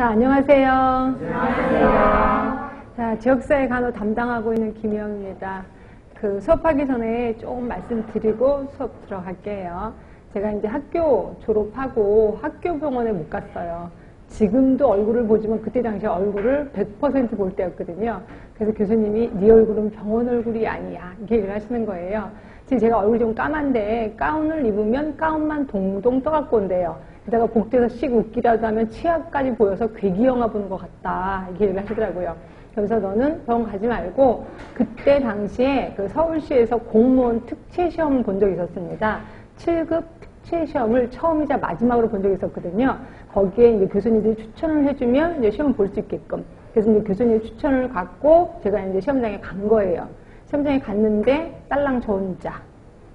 자, 안녕하세요. 안녕하세요. 자, 지역사회 간호 담당하고 있는 김영입니다. 그 수업하기 전에 조금 말씀드리고 수업 들어갈게요. 제가 이제 학교 졸업하고 학교 병원에 못 갔어요. 지금도 얼굴을 보지만 그때 당시 얼굴을 100%볼 때였거든요. 그래서 교수님이 네 얼굴은 병원 얼굴이 아니야. 이렇게 얘기를 하시는 거예요. 지금 제가 얼굴이 좀 까만데 가운을 입으면 가운만 동동 떠갖고 온대요. 게다가 복도에서 씩 웃기라도 하면 치아까지 보여서 괴기영화 보는 것 같다. 이렇게 얘기를 하시더라고요. 그래서 너는 병원 가지 말고 그때 당시에 그 서울시에서 공무원 특채 시험을 본 적이 있었습니다. 7급 특채 시험을 처음이자 마지막으로 본 적이 있었거든요. 거기에 이제 교수님들이 추천을 해주면 이제 시험을 볼수 있게끔. 그래서 이제 교수님 추천을 갖고 제가 이제 시험장에 간 거예요. 시험장에 갔는데 딸랑 저 혼자.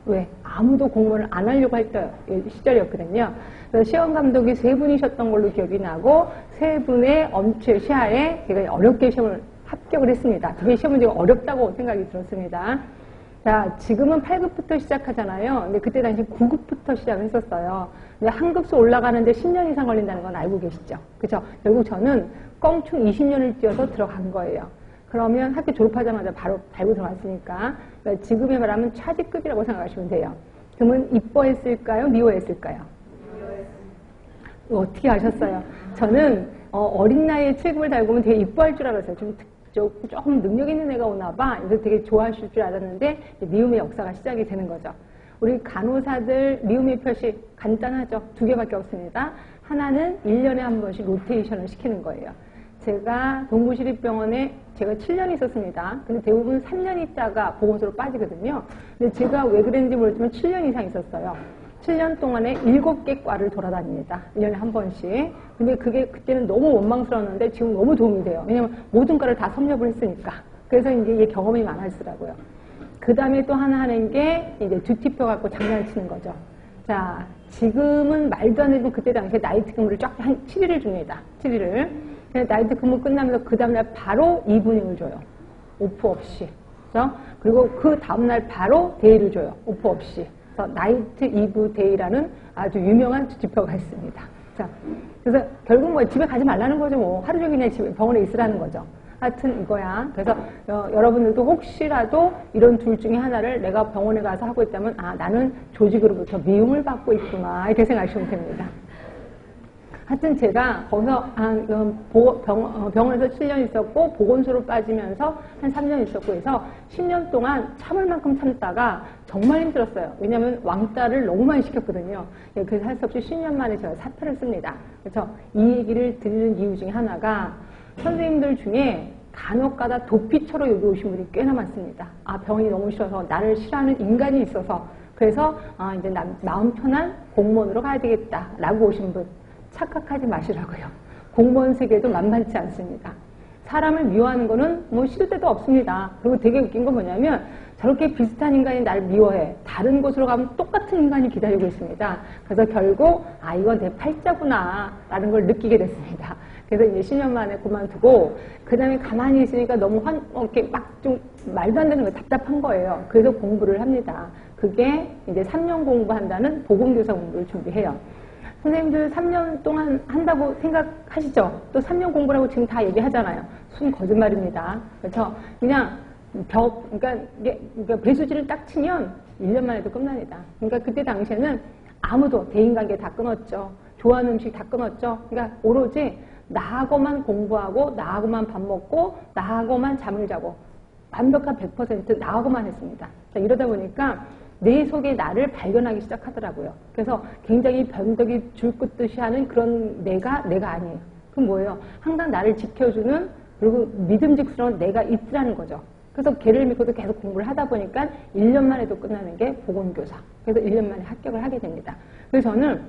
왜? 아무도 공부를 안 하려고 할 때 시절이었거든요. 그래서 시험 감독이 세 분이셨던 걸로 기억이 나고 세 분의 엄체 시야에 제가 어렵게 시험을 합격을 했습니다. 되게 시험 문제가 어렵다고 생각이 들었습니다. 자, 지금은 8급부터 시작하잖아요. 근데 그때 당시 9급부터 시작을 했었어요. 근데 한 급수 올라가는데 10년 이상 걸린다는 건 알고 계시죠? 그죠? 결국 저는 껑충 20년을 뛰어서 들어간 거예요. 그러면 학교 졸업하자마자 바로 달고 들어갔으니까 그러니까 지금에 말하면 차지급이라고 생각하시면 돼요. 그러면 이뻐했을까요? 미워했을까요? 어떻게 아셨어요? 저는 어, 린 나이에 7급을 달고 오면 되게 이뻐할 줄 알았어요. 좀, 조금 능력 있는 애가 오나 봐. 그래서 되게 좋아하실 줄 알았는데 미움의 역사가 시작이 되는 거죠. 우리 간호사들 미움의 표시 간단하죠. 두 개밖에 없습니다. 하나는 1년에 한 번씩 로테이션을 시키는 거예요. 제가 동부시립병원에 제가 7년 있었습니다. 근데 대부분 3년 있다가 보건소로 빠지거든요. 근데 제가 왜 그랬는지 모르지만 7년 이상 있었어요. 7년 동안에 7개 과를 돌아다닙니다. 1년에 한 번씩. 근데 그게 그때는 너무 원망스러웠는데 지금 너무 도움이 돼요. 왜냐면 모든 과를 다 섭렵을 했으니까. 그래서 이제 이게 경험이 많아지더라고요. 그 다음에 또 하나 하는 게 이제 듀티표 갖고 장난을 치는 거죠. 자, 지금은 말도 안 되지만 그때 당시에 나이트 근무를 쫙 한 7일을 줍니다. 7일을. night 근무 끝나면서 그 다음날 바로 evening을 줘요. off 없이. 그죠? 그리고 그 다음날 바로 day를 줘요. off 없이. 그래서 night eve day라는 아주 유명한 지표가 있습니다. 자, 그래서 결국 뭐 집에 가지 말라는 거죠. 뭐 하루 종일 집에 병원에 있으라는 거죠. 하여튼 이거야. 그래서 어, 여러분들도 혹시라도 이런 둘 중에 하나를 내가 병원에 가서 하고 있다면 아 나는 조직으로부터 미움을 받고 있구나 이렇게 생각하시면 됩니다. 하여튼 제가 거기서 한 병, 원에서 7년 있었고 보건소로 빠지면서 한 3년 있었고 해서 10년 동안 참을 만큼 참다가 정말 힘들었어요. 왜냐하면 왕따를 너무 많이 시켰거든요. 예, 그래서 할 수 없이 10년 만에 제가 사퇴를 씁니다. 그래서 이 얘기를 드리는 이유 중에 하나가 선생님들 중에 간혹가다 도피처로 여기 오신 분이 꽤나 많습니다. 아 병이 너무 싫어서 나를 싫어하는 인간이 있어서 그래서 아 이제 남, 마음 편한 공무원으로 가야 되겠다라고 오신 분 착각하지 마시라고요. 공무원 세계도 만만치 않습니다. 사람을 미워하는 거는 뭐 시도 때도 없습니다. 그리고 되게 웃긴 건 뭐냐면 저렇게 비슷한 인간이 날 미워해. 다른 곳으로 가면 똑같은 인간이 기다리고 있습니다. 그래서 결국 아 이건 내 팔자구나 라는 걸 느끼게 됐습니다. 그래서 이제 10년 만에 그만두고 그 다음에 가만히 있으니까 너무 환, 어, 이렇게 막 좀 말도 안 되는 거 답답한 거예요. 그래서 공부를 합니다. 그게 이제 3년 공부한다는 보건교사 공부를 준비해요. 선생님들 3년 동안 한다고 생각하시죠? 또 3년 공부를 하고 지금 다 얘기하잖아요. 순 거짓말입니다. 그래서 그냥 벽, 그러니까, 그러니까 배수지를 딱 치면 1년만 해도 끝납니다. 그러니까 그때 당시에는 아무도 대인관계 다 끊었죠. 좋아하는 음식 다 끊었죠. 그러니까 오로지 나하고만 공부하고 나하고만 밥 먹고 나하고만 잠을 자고 완벽한 100% 나하고만 했습니다. 자, 이러다 보니까 내 속에 나를 발견하기 시작하더라고요. 그래서 굉장히 변덕이 줄긋듯이 하는 그런 내가 내가 아니에요. 그럼 뭐예요? 항상 나를 지켜주는 그리고 믿음직스러운 내가 있으라는 거죠. 그래서 걔를 믿고도 계속 공부를 하다 보니까 1년 만에도 끝나는 게 보건교사. 그래서 1년 만에 합격을 하게 됩니다. 그래서 저는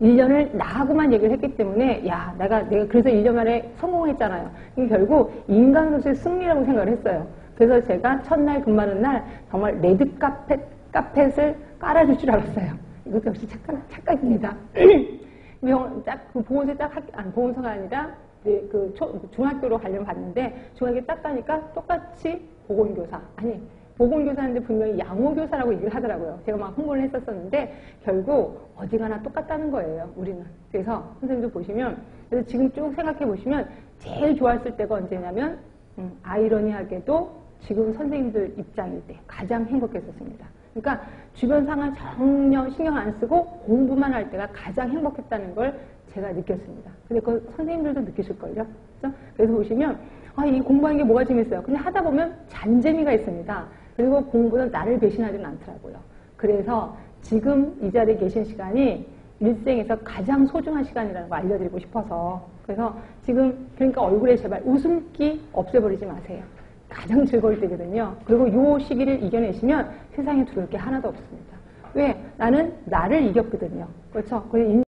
1년을 나하고만 얘기를 했기 때문에 야 내가 내가 그래서 1년 만에 성공했잖아요. 이게 결국 인간으로서의 승리라고 생각을 했어요. 그래서 제가 첫날 근무하는 날 정말 레드 카펫 카펫을 깔아줄 줄 알았어요. 이것도 역시 착각 착각입니다. 딱그 보건소 딱 학, 아니 보건소가 아니라 그 초, 중학교로 가려면 갔는데 중학교 딱 가니까 똑같이 보건교사 아니 보건교사인데 분명히 양호교사라고 얘기를 하더라고요. 제가 막 홍보를 했었었는데 결국 어디 가나 똑같다는 거예요. 우리는. 그래서 선생님도 보시면 그래서 지금 쭉 생각해 보시면 제일 좋았을 때가 언제냐면 음, 아이러니하게도 지금 선생님들 입장일 때 가장 행복했었습니다. 그러니까 주변 상황 전혀 신경 안 쓰고 공부만 할 때가 가장 행복했다는 걸 제가 느꼈습니다. 근데 그 선생님들도 느끼실걸요? 그래서, 그래서 보시면 아, 이 공부하는 게 뭐가 재밌어요? 근데 하다 보면 잔재미가 있습니다. 그리고 공부는 나를 배신하지는 않더라고요. 그래서 지금 이 자리에 계신 시간이 일생에서 가장 소중한 시간이라는 거 알려드리고 싶어서 그래서 지금 그러니까 얼굴에 제발 웃음기 없애버리지 마세요. 가장 즐거울 때거든요. 그리고 이 시기를 이겨내시면 세상에 두려울 게 하나도 없습니다. 왜? 나는 나를 이겼거든요. 그렇죠?